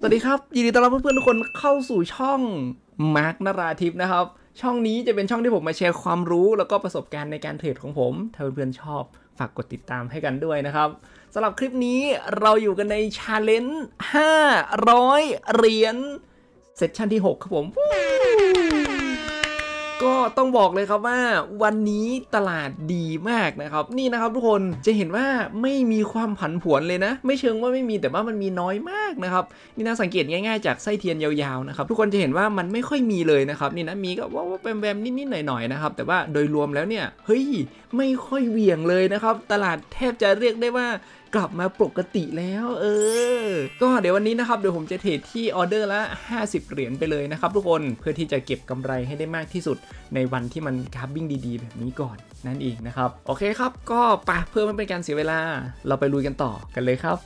สวัสดีครับ ยินดีต้อนรับเพื่อนๆทุกคนเข้าสู่ช่องมาร์กนราทิพย์นะครับ ช่องนี้จะเป็นช่องที่ผมมาแชร์ความรู้ แล้วก็ประสบการณ์ในการเทรดของผม ถ้าเพื่อนๆชอบฝากกดติดตามให้กันด้วยนะครับสำหรับคลิปนี้เราอยู่กันใน challenge 500 เหรียญ session ที่ 6 ครับผม ก็ต้องบอกเลยครับว่าวันนี้ตลาดดีมากนะครับ นี่นะครับทุกคนจะเห็นว่าไม่มีความผันผวนเลยนะ ไม่เชิงว่าไม่มีแต่ว่ามันมีน้อยมากนะครับ นี่นะสังเกตง่ายๆจากไส้เทียนยาวๆนะครับ ทุกคนจะเห็นว่ามันไม่ค่อยมีเลยนะครับนี่นะมีก็ว่าว่าแวมๆนิดๆหน่อยๆนะครับ แต่ว่าโดยรวมแล้วเนี่ยเฮ้ยไม่ค่อยเหวี่ยงเลยนะครับ ตลาดแทบจะเรียกได้ว่า กลับมาปกติแล้ว เออ ก็เดี๋ยววันนี้นะครับเดี๋ยวผมจะเทรดที่ออเดอร์ละ 50 เหรียญไปเลยนะครับทุกคนเพื่อที่จะเก็บกำไรให้ได้มากที่สุดในวันที่มันกราฟวิ่งดีๆ แบบนี้ก่อนนั่นเองนะครับ โอเคครับ ก็ไปเพื่อไม่เป็นการเสียเวลา เราไปลุยกันต่อกันเลยครับ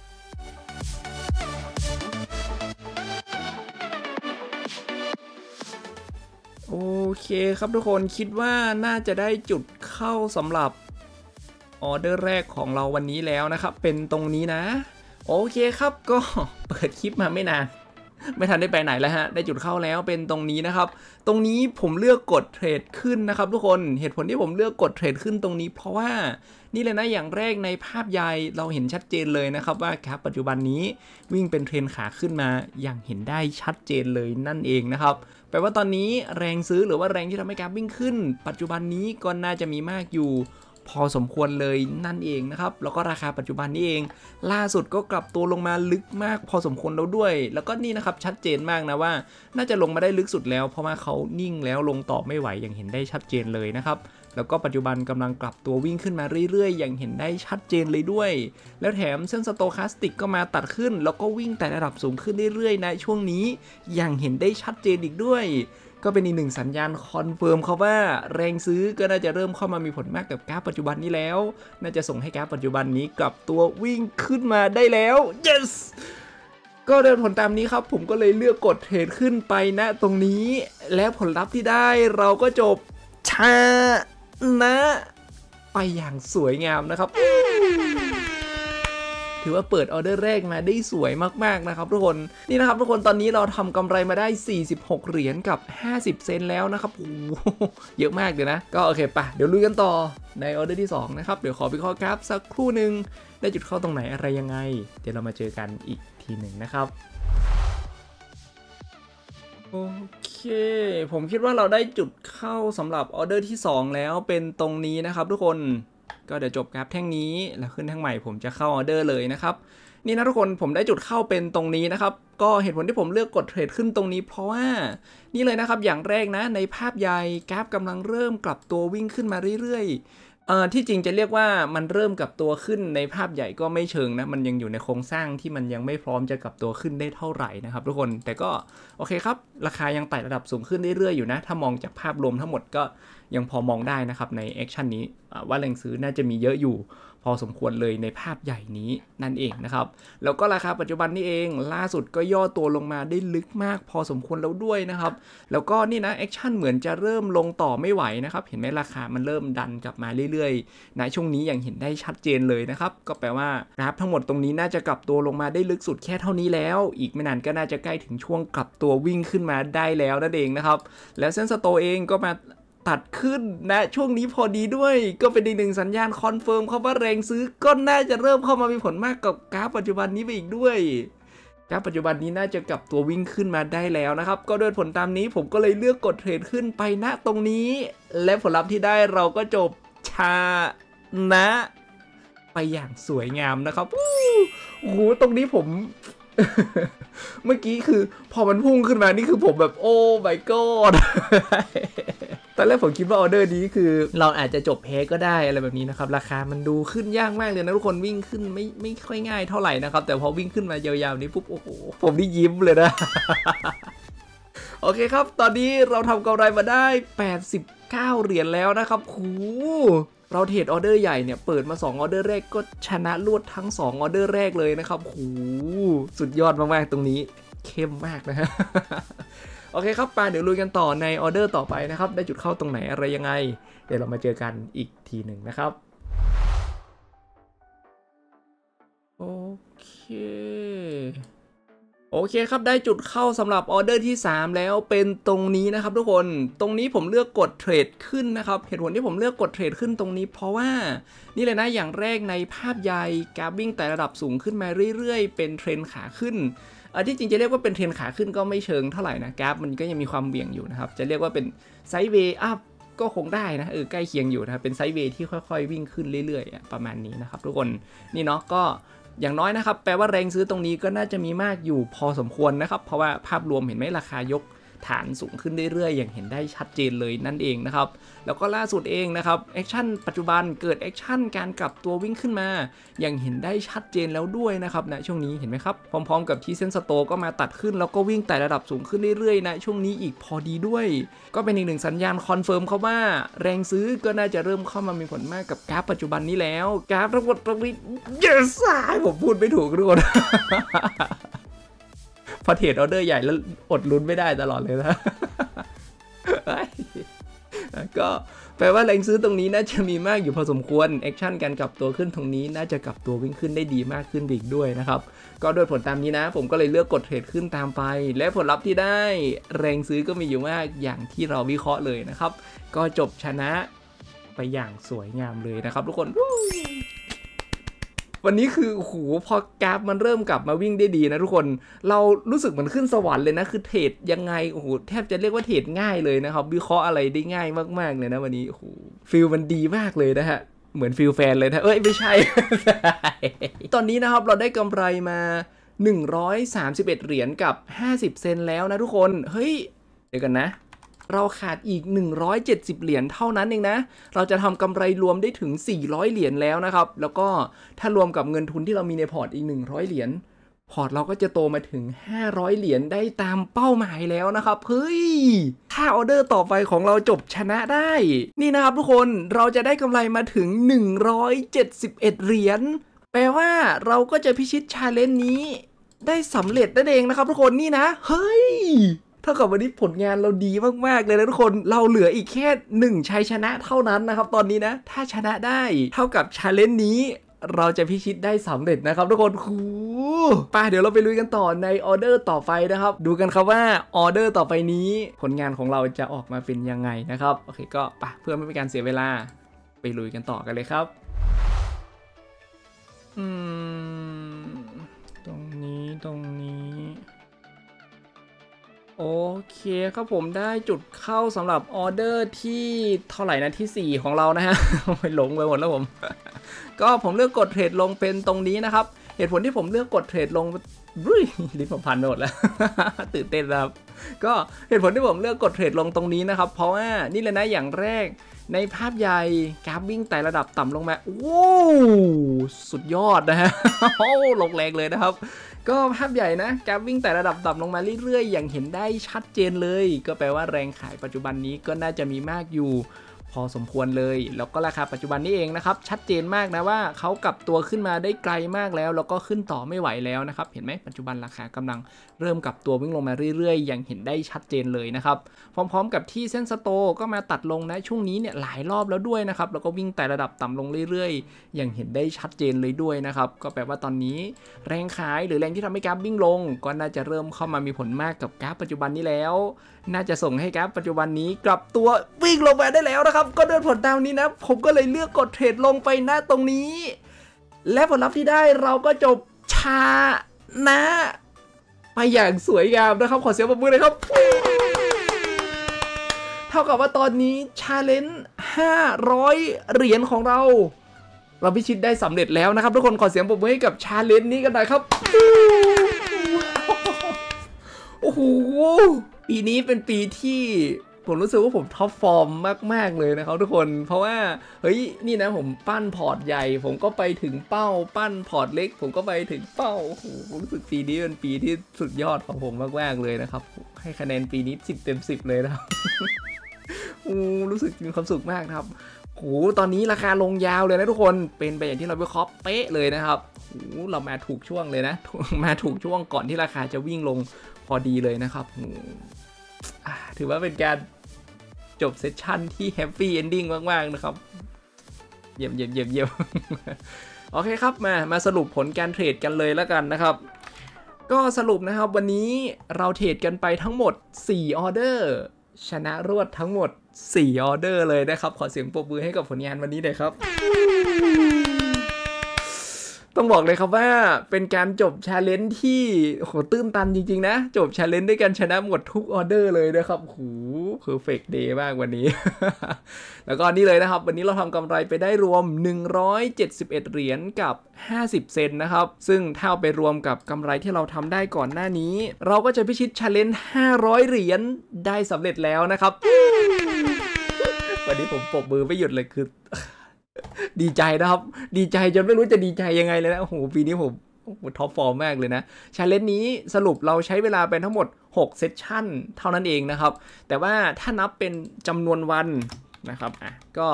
โอเคครับทุกคนคิดว่าน่าจะได้จุดเข้าสำหรับ ออเดอร์แรกของเราวันนี้แล้วนะครับ เป็นตรงนี้นะ โอเคครับก็เปิดคลิปมาไม่นานไม่ทันได้ไปไหนแล้วฮะ ได้จุดเข้าแล้วเป็นตรงนี้นะครับ ตรงนี้ผมเลือกกดเทรดขึ้นนะครับทุกคน เหตุผลที่ผมเลือกกดเทรดขึ้นตรงนี้ เพราะว่านี่เลยนะ อย่างแรกในภาพใหญ่เราเห็นชัดเจนเลยนะครับว่าครับปัจจุบันนี้วิ่งเป็นเทรนขาขึ้นมาอย่างเห็นได้ชัดเจนเลยนั่นเองนะครับ แปลว่าตอนนี้แรงซื้อหรือว่าแรงที่ทำให้กราฟวิ่งขึ้น ปัจจุบันนี้ก็น่าจะมีมากอยู่ พอสมควรเลยนั่นเองนะครับ แล้วก็ราคาปัจจุบันนี้เอง ล่าสุดก็กลับตัวลงมาลึกมาก พอสมควรแล้วด้วย แล้วก็นี่นะครับชัดเจนมากนะว่า น่าจะลงมาได้ลึกสุดแล้ว เพราะว่าเขานิ่งแล้วลงต่อไม่ไหวอย่างเห็นได้ชัดเจนเลยนะครับแล้วก็ปัจจุบันกำลังกลับตัววิ่งขึ้นมาเรื่อยๆ อย่างเห็นได้ชัดเจนเลยด้วย แล้วแถมเส้น stochastic ก็มาตัดขึ้น แล้วก็วิ่งไต่ระดับสูงขึ้นเรื่อยๆ ในช่วงนี้ อย่างเห็นได้ชัดเจนอีกด้วย ก็เป็นอีกหนึ่งสัญญาณ confirm ครับว่าแรงซื้อก็น่าจะเริ่มเข้ามามีผลมากกับกราฟปัจจุบันนี้แล้ว น่าจะส่งให้กราฟปัจจุบันนี้กลับตัววิ่งขึ้นมาได้แล้ว yes ก็เดินผลตามนี้ครับ ผมก็เลยเลือกกดเทรดขึ้นไปนะตรงนี้ และผลลัพธ์ที่ได้เราก็จบชานะ ไปอย่างสวยงามนะครับ ถือว่าเปิดออเดอร์แรกมาได้สวยมากๆนะครับทุกคนนี่นะครับทุกคนตอนนี้เราทำกำไรมาได้ 46 เหรียญกับ 50 เซนแล้วนะครับโอ้เยอะมากเลยนะ ก็โอเคปะเดี๋ยวลุยกันต่อในออเดอร์ที่ 2 นะครับ เดี๋ยวขอไปข้อกราฟสักครู่หนึ่งได้จุดเข้าตรงไหนอะไรยังไง เดี๋ยวเรามาเจอกันอีกทีหนึ่งนะครับโอเค ผมคิดว่าเราได้จุดเข้าสำหรับออเดอร์ที่ 2 แล้วเป็นตรงนี้นะครับทุกคน ก็เดี๋ยวจบกราฟแท่งนี้แล้วขึ้นแท่งใหม่ผมจะเข้าออเดอร์เลยนะครับนี่นะทุกคนผมได้จุดเข้าเป็นตรงนี้นะครับ ก็เหตุผลที่ผมเลือกกดเทรดขึ้นตรงนี้ เพราะว่านี่เลยนะครับอย่างแรกนะ ในภาพใหญ่กราฟกำลังเริ่มกลับตัววิ่งขึ้นมาเรื่อยๆเอ่อที่จริงจะเรียกว่ามันเริ่มกลับตัวขึ้นในภาพใหญ่ก็ไม่เชิงนะมันยังอยู่ในโครงสร้างที่มันยังไม่พร้อมจะกลับตัวขึ้นได้เท่าไหร่นะครับทุกคนแต่ก็โอเคครับ ราคายังไต่ระดับสูงขึ้นเรื่อยๆอยู่นะ ถ้ามองจากภาพรวมทั้งหมดก็ ยังพอมองได้นะครับใน action นี้ว่าแรงซื้อน่าจะมีเยอะอยู่ พอสมควรเลยในภาพใหญ่นี้นั่นเองนะครับ แล้วก็ราคาปัจจุบันนี้เองล่าสุดก็ย่อตัวลงมาได้ลึกมาก พอสมควรแล้วด้วยนะครับ แล้วก็นี่นะ action เหมือนจะเริ่มลงต่อไม่ไหวนะครับเห็นไหมราคามันเริ่มดันกลับมาเรื่อยๆในช่วงนี้อย่างเห็นได้ชัดเจนเลยนะครับก็แปลว่ากราฟทั้งหมดตรงนี้น่าจะกลับตัวลงมาได้ลึกสุดแค่เท่านี้แล้ว อีกไม่นานก็น่าจะใกล้ถึงช่วงกลับตัววิ่งขึ้นมาได้แล้วนั่นเองนะครับแล้วเส้น sto เองก็มา ตัดขึ้นนะ ช่วงนี้พอดีด้วย ก็เป็นอีกหนึ่งสัญญาณ confirm ครับว่าแรงซื้อก็น่าจะเริ่มเข้ามามีผลมากกับกราฟปัจจุบันนี้ไปอีกด้วยกราฟปัจจุบันนี้น่าจะกลับตัววิ่งขึ้นมาได้แล้วนะครับ ก็ด้วยผลตามนี้ผมก็เลยเลือกกดเทรดขึ้นไปณตรงนี้ และผลลัพธ์ที่ได้เราก็จบชานะ ไปอย่างสวยงามนะครับโอ้โหตรงนี้ผม เมื่อกี้คือพอมันพุ่งขึ้นมานี่คือผมแบบโอ้ my god ตอนแรกผมคิดว่าออเดอร์นี้คือ เราอาจจะจบแพ้ก็ได้อะไรแบบนี้นะครับ ราคามันดูขึ้นยากมากเลยนะทุกคนวิ่งขึ้นไม่ไม่ค่อยง่ายเท่าไหร่นะครับ แต่พอวิ่งขึ้นมายาวๆนี้ปุ๊บโอ้โหผมนี่ยิ้มเลยนะ โอเคครับ ตอนนี้เราทำกำไรมาได้ 89 เหรียญแล้วนะครับคู เราเทรดออเดอร์ใหญ่เนี่ยเปิดมา 2 ออเดอร์แรกก็ชนะรวดทั้ง 2 ออเดอร์แรกเลยนะครับหูสุดยอดมากๆตรงนี้เข้มมากนะฮะโอเคครับปาเดี๋ยวลุยกันต่อในออเดอร์ต่อไปนะครับ ได้จุดเข้าตรงไหนอะไรยังไง เดี๋ยวเรามาเจอกันอีกทีหนึ่งนะครับ โอเค โอเคครับ ได้จุดเข้าสำหรับออเดอร์ที่ 3 แล้วเป็นตรงนี้นะครับทุกคนตรงนี้ผมเลือกกดเทรดขึ้นนะครับเหตุผลที่ผมเลือกกดเทรดขึ้นตรงนี้ เพราะว่านี่เลยนะอย่างแรกในภาพใหญ่กราฟวิ่งไต่ระดับสูงขึ้นมาเรื่อยๆ เป็นเทรนขาขึ้นอันที่จริงจะเรียกว่าเป็นเทรนขาขึ้นก็ไม่เชิงเท่าไหร่นะกราฟมันก็ยังมีความเบี่ยงอยู่นะครับจะเรียกว่าเป็น sideway up ก็คงได้นะเออใกล้เคียงอยู่นะครับเป็น sideway ที่ค่อยๆ วิ่งขึ้นเรื่อยๆ ประมาณนี้นะครับทุกคนนี่เนาะก็ อย่างน้อยนะครับ แปลว่าแรงซื้อตรงนี้ก็น่าจะมีมากอยู่พอสมควรนะครับ เพราะว่าภาพรวมเห็นไหมราคายก ฐานสูงขึ้นเรื่อยๆ อย่างเห็นได้ชัดเจนเลยนั่นเองนะครับ แล้วก็ล่าสุดเองนะครับ action ปัจจุบันเกิด action การกลับตัววิ่งขึ้นมา อย่างเห็นได้ชัดเจนแล้วด้วยนะครับนะช่วงนี้เห็นไหมครับ พร้อม ๆ กับที่เส้น sto ก็มาตัดขึ้น แล้วก็วิ่งไต่ระดับสูงขึ้นเรื่อยๆนะช่วงนี้อีกพอดีด้วย ก็เป็นอีกหนึ่งสัญญาณ confirm ครับว่า แรงซื้อก็น่าจะเริ่มเข้ามามีผลมากกับกราฟปัจจุบันนี้แล้วกราฟทั้งหมดตรงนี้เยสายผมพูดไม่ถูกทุกคน พอเทรดออเดอร์ใหญ่แล้วอดลุ้นไม่ได้ตลอดเลยนะก็แปลว่าแรงซื้อตรงนี้น่าจะมีมากอยู่พอสมควร action การกลับตัวขึ้นตรงนี้น่าจะกลับตัววิ่งขึ้นได้ดีมากขึ้นอีกด้วยนะครับ ก็ด้วยผลตามนี้นะ ผมก็เลยเลือกกดเทรดขึ้นตามไป และผลลัพธ์ที่ได้แรงซื้อก็มีอยู่มากอย่างที่เราวิเคราะห์เลยนะครับ ก็จบชนะไปอย่างสวยงามเลยนะครับ ทุกคน วันนี้คือโอ้โหพอกราฟมันเริ่มกลับมาวิ่งได้ดีนะทุกคน เรารู้สึกเหมือนขึ้นสวรรค์เลยนะ คือเทรดยังไงโอ้โหแทบจะเรียกว่าเทรดง่ายเลยนะครับ วิเคราะห์อะไรได้ง่ายมากๆเลยนะวันนี้โอ้โหฟิลมันดีมากเลยนะฮะเหมือนฟิลแฟนเลยนะเอ้ยไม่ใช่ ตอนนี้นะครับเราได้กำไรมา 131 เหรียญกับ 50 เซนต์แล้วนะทุกคน เฮ้ย เดี๋ยวก่อนนะ เราขาดอีก 170 เหรียญเท่านั้นเองนะ เราจะทำกำไรรวมได้ถึง 400 เหรียญแล้วนะครับ แล้วก็ถ้ารวมกับเงินทุนที่เรามีในพอร์ตอีก 100 เหรียญ พอร์ตเราก็จะโตมาถึง 500 เหรียญได้ตามเป้าหมายแล้วนะครับ เฮ้ย ถ้าออเดอร์ต่อไปของเราจบชนะได้ นี่นะครับทุกคน เราจะได้กำไรมาถึง 171 เหรียญ แปลว่าเราก็จะพิชิต challenge นี้ ได้สำเร็จนั่นเองนะครับทุกคนนี่นะ เฮ้ย เท่ากับวันนี้ผลงานเราดีมากๆเลยนะทุกคนเราเหลืออีกแค่หนึ่งชัยชนะเท่านั้นนะครับ ตอนนี้นะ ถ้าชนะได้เท่ากับ challenge นี้เราจะพิชิตได้สำเร็จนะครับทุกคนคูไป่ะเดี๋ยวเราไปลุยกันต่อในออเดอร์ต่อไปนะครับ ดูกันครับว่าออเดอร์ต่อไปนี้ ผลงานของเราจะออกมาเป็นยังไงนะครับ โอเคก็ไปปะเพื่อไม่เป็นการเสียเวลา ไปลุยกันต่อกันเลยครับ อืม เคครับผมได้จุดเข้าสำหรับออเดอร์ที่เท่าไหร่นะที่ 4 ของเรานะฮะไปหลงไปหมดแล้วผม ก็ผมเลือกกดเทรดลงเป็นตรงนี้นะครับ เหตุผลที่ผมเลือกกดเทรดลงรุ่ยลิ้นผมพันไปหมดแล้ว ตื่นเต้นแล้วครับ ก็เหตุผลที่ผมเลือกกดเทรดลงตรงนี้นะครับ เพราะว่านี่เลยนะอย่างแรก ในภาพใหญ่กราฟวิ่งแต่ระดับต่ำลงมาโอ้สุดยอดนะฮะโอ้ลงแรงเลยนะครับ ก็ภาพใหญ่นะกราฟวิ่งแต่ระดับต่ำลงมาเรื่อยๆ อย่างเห็นได้ชัดเจนเลย ก็แปลว่าแรงขายปัจจุบันนี้ก็น่าจะมีมากอยู่ พอสมควรเลย แล้วก็ราคาปัจจุบันนี้เองนะครับ ชัดเจนมากนะว่าเขากลับตัวขึ้นมาได้ไกลมากแล้ว แล้วก็ขึ้นต่อไม่ไหวแล้วนะครับ เห็นไหมปัจจุบันราคากำลังเริ่มกลับตัววิ่งลงมาเรื่อยๆ อย่างเห็นได้ชัดเจนเลยนะครับ พร้อมๆ กับที่เส้นสโตก็มาตัดลงนะช่วงนี้เนี่ยหลายรอบแล้วด้วยนะครับ แล้วก็วิ่งแต่ระดับต่ำลงเรื่อยๆ อย่างเห็นได้ชัดเจนเลยด้วยนะครับ ก็แปลว่าตอนนี้ แรงขายหรือแรงที่ทำให้กราฟวิ่งลง ก็น่าจะเริ่มเข้ามามีผลมากกับกราฟปัจจุบันนี้แล้ว น่าจะส่งให้กราฟปัจจุบันนี้กลับตัววิ่งลงมาได้แล้วนะครับก็ด้วยผลตามนี้นะ ผมก็เลยเลือกกดเทรดลงไปหน้าตรงนี้ และผลลัพธ์ที่ได้เราก็จบชานะ ไปอย่างสวยงามนะครับ ขอเสียงปรบมือเลยครับ เท่ากับว่าตอนนี้ challenge 500 เหรียญของเรา เราพิชิตได้สำเร็จแล้วนะครับ ทุกคนขอเสียงปรบมือให้กับ challenge นี้กันหน่อยครับโอ้โหปีนี้เป็นปีที่ ผมรู้สึกว่าผม top form มาก ๆ เลยนะครับทุกคน เพราะว่า เฮ้ย นี่นะผมปั้นพอร์ตใหญ่ ผมก็ไปถึงเป้า ปั้นพอร์ตเล็ก ผมก็ไปถึงเป้า โอ้โหผมรู้สึกปีนี้เป็นปีที่สุดยอดของผมมาก ๆ เลยนะครับ ให้คะแนนปีนี้ 10 เต็ม 10 เลยนะครับรู้สึกมีความสุขมากครับโห ตอนนี้ราคาลงยาวเลยนะทุกคน เป็นไปอย่างที่เราวิเคราะห์เป๊ะเลยนะครับโหเรามาถูกช่วงเลยนะ มาถูกช่วงก่อนที่ราคาจะวิ่งลงพอดีเลยนะครับ ถือว่าเป็นการจบ session ที่ happy endingมาก ๆ นะครับ เยี่ยมเยี่ยมเยี่ยมเยี่ยมโอเคครับมามาสรุปผลการเทรดกันเลยแล้วกันนะครับ ก็สรุปนะครับวันนี้เราเทรดกันไปทั้งหมด 4 ออเดอร์ ชนะรวดทั้งหมด 4 ออเดอร์เลยนะครับ ขอเสียงปรบมือให้กับผลงานวันนี้เลยครับ ต้องบอกเลยครับว่าเป็นการจบ challenge ที่โหตื้นตันจริง ๆ นะ จบ challenge ด้วยกันชนะหมดทุกออเดอร์เลยนะครับโหperfect day มากวันนี้ แล้วก็นี่เลยนะครับ วันนี้เราทำกำไรไปได้รวม 171 เหรียญกับ 50 เซนต์นะครับ ซึ่งถ้าเอาไปรวมกับกำไรที่เราทำได้ก่อนหน้านี้ เราก็จะพิชิต challenge 500 เหรียญได้สำเร็จแล้วนะครับวันนี้ผมปรบมือไม่หยุดเลยคือ ดีใจนะครับ ดีใจจนไม่รู้จะดีใจยังไงเลยนะโอ้โหปีนี้ผม top form มากเลยนะ challenge นี้สรุปเราใช้เวลาไปทั้งหมด 6 session เท่านั้นเองนะครับ แต่ว่าถ้านับเป็นจำนวนวัน นะครับอะก็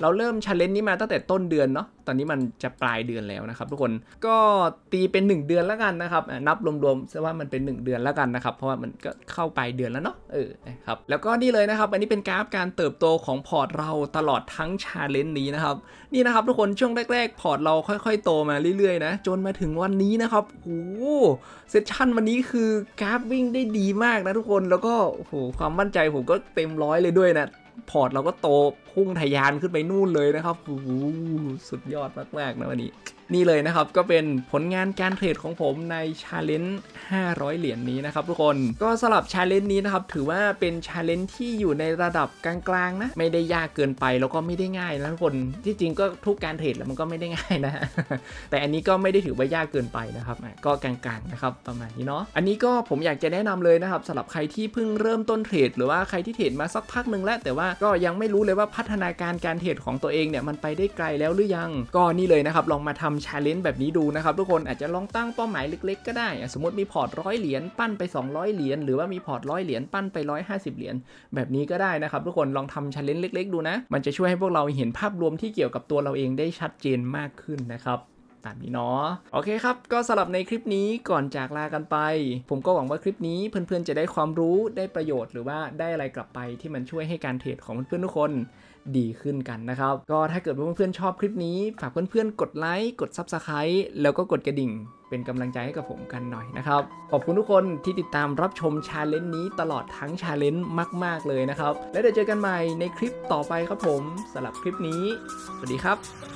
เราเริ่ม challenge นี้มาตั้งแต่ต้นเดือนเนาะตอนนี้มันจะปลายเดือนแล้วนะครับ ทุกคนก็ตีเป็น 1 เดือนแล้วกันนะครับนับรวมๆซะว่ามันเป็น 1 เดือนแล้วกันนะครับ เพราะว่ามันก็เข้าปลายเดือนแล้วเนาะเออนะครับแล้วก็นี่เลยนะครับ อันนี้เป็นกราฟการเติบโตของพอร์ตเราตลอดทั้ง challenge นี้นะครับนี่นะครับทุกคนช่วงแรก ๆ พอร์ตเราค่อยๆ โตมาเรื่อยๆนะจนมาถึงวันนี้นะครับโอ้โหsession วันนี้คือกราฟวิ่งได้ดีมากนะทุกคนแล้วก็โอ้โหความมั่นใจผมก็เต็มร้อยเลยด้วยนะ พอร์ตเราก็โตพุ่งทะยานขึ้นไปนู่นเลยนะครับโอ้โหสุดยอดมากๆนะวันนี้ นี่เลยนะครับก็เป็นผลงานการเทรดของผมใน challenge 500 เหรียญนี้นะครับทุกคนก็สำหรับ challenge นี้นะครับถือว่าเป็น challenge ที่อยู่ในระดับกลางๆนะไม่ได้ยากเกินไปแล้วก็ไม่ได้ง่ายนะทุกคนที่จริงก็ทุกการเทรดแล้วมันก็ไม่ได้ง่ายนะแต่อันนี้ก็ไม่ได้ถือว่ายากเกินไปนะครับก็กลางๆนะครับประมาณนี้เนาะอันนี้ก็ผมอยากจะแนะนำเลยนะครับสำหรับใครที่เพิ่งเริ่มต้นเทรดหรือว่าใครที่เทรดมาสักพักหนึ่งแล้วแต่ว่าก็ยังไม่รู้เลยว่าพัฒนาการการเทรดของตัวเองเนี่ยมันไปได้ไกลแล้วหรือยัง ก็นี่เลยนะครับลองมาทำ challenge แบบนี้ดูนะครับทุกคนอาจจะลองตั้งเป้าหมายเล็ก ๆ ก็ได้ สมมติมีพอร์ตร้อยเหรียญปั้นไป 200 เหรียญหรือว่ามีพอร์ตร้อยเหรียญปั้นไป 150 เหรียญแบบนี้ก็ได้นะครับทุกคนลองทำ challenge เล็ก ๆ ดูนะ มันจะช่วยให้พวกเราเห็นภาพรวมที่เกี่ยวกับตัวเราเองได้ชัดเจนมากขึ้นนะครับ ตามนี้เนาะโอเคครับ ก็สำหรับในคลิปนี้ก่อนจากลากันไป ผมก็หวังว่าคลิปนี้เพื่อนๆจะได้ความรู้ได้ประโยชน์หรือว่าได้อะไรกลับไปที่มันช่วยให้การเทรดของเพื่อนๆทุกคนดีขึ้นกันนะครับ ก็ถ้าเกิดเพื่อนๆชอบคลิปนี้ ฝากเพื่อนๆกดไลค์กด Subscribe แล้วก็กดกระดิ่ง เป็นกำลังใจให้กับผมกันหน่อยนะครับ ขอบคุณทุกคนที่ติดตามรับชม challenge นี้ตลอดทั้ง challenge มาก ๆ เลยนะครับ แล้วเดี๋ยวเจอกันใหม่ในคลิปต่อไปครับผมสำหรับคลิปนี้ สวัสดีครับ